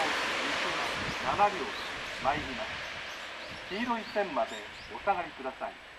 7両参ります黄色い線までお下がりください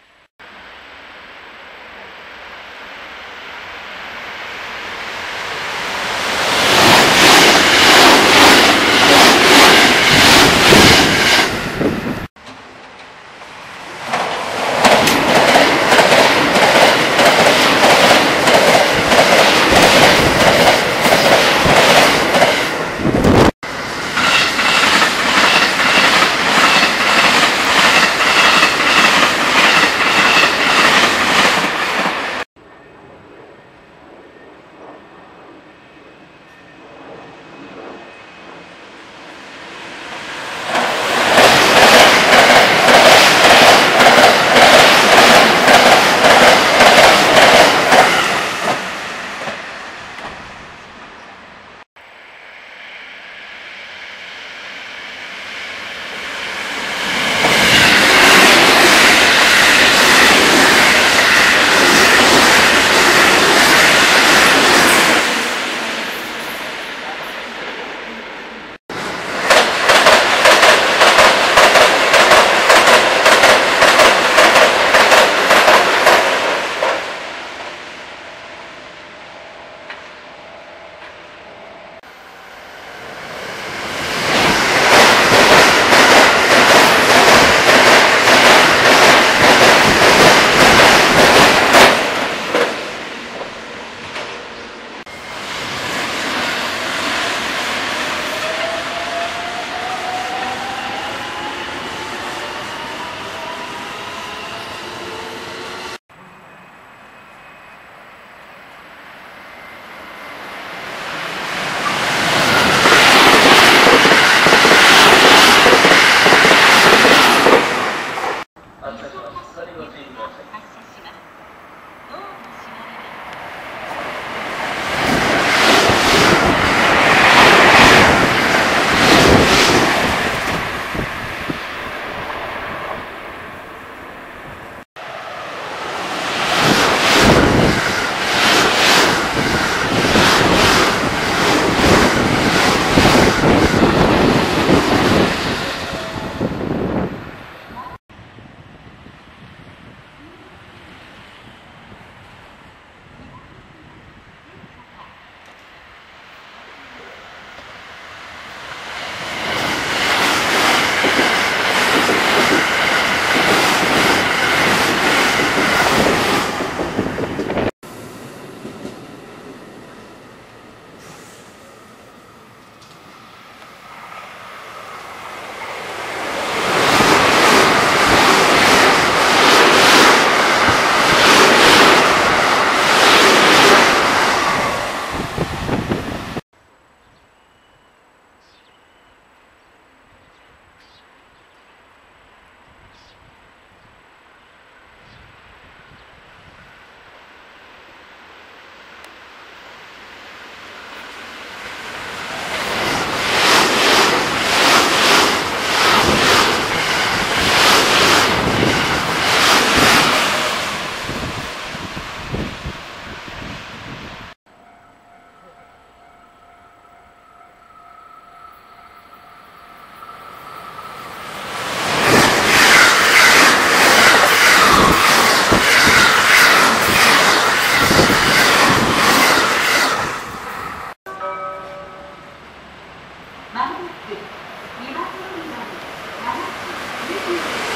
行き2番乗り場に7時